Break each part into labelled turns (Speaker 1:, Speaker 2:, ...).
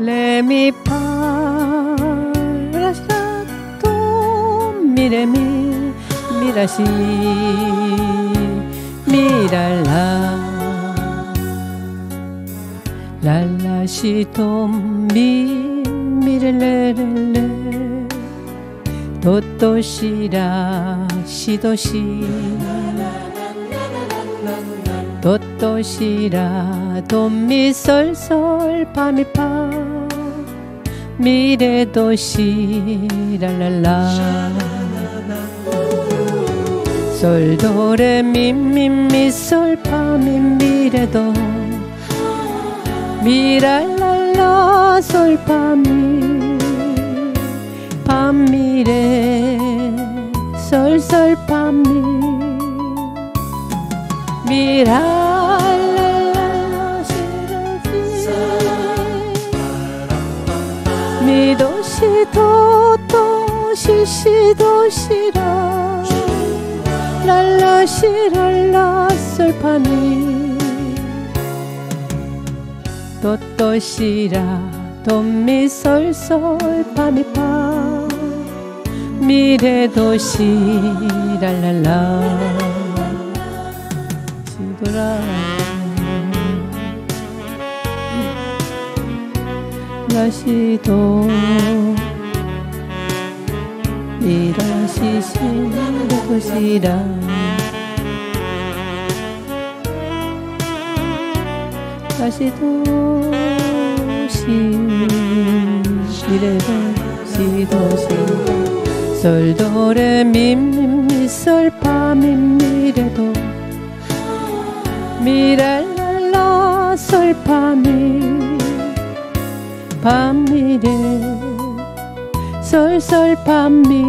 Speaker 1: 레미 파 라시라 도 미레미 미라시 미랄라 랄라시 도미 미렐레렐레 도토시라 시도시 도토시라. 도미솔솔 파미파. 미래 도시 랄랄라. 솔도레 미미미 솔파미 미래도. 미랄랄라 솔파미 밤미래. 솔솔밤미 미랄랄라 시라지 미도시 도도 시시 도시라 랄라시랄라 솔파미 도미솔솔 밤이밤 미래도시 랄랄라 지도라. 라시도 미라시시 도시라. 라시도 시 미래도 시도시. 솔도레 미미미 솔파 미미래도 미랄랄라 솔파미 밤미래 솔솔밤미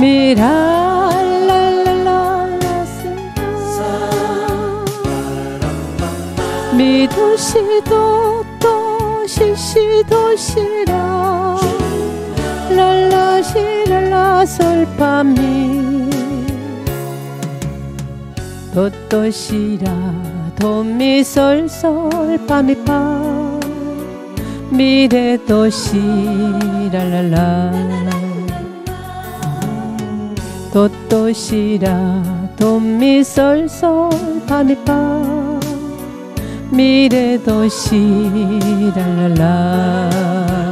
Speaker 1: 미랄랄랄라 미도시도 또 시시도시라. 랄라시랄라 솔밤미 도또시라 도미솔솔 밤이밤 미래도시 랄랄라. 도또시라 도미솔솔 밤이밤 미래도시 랄랄라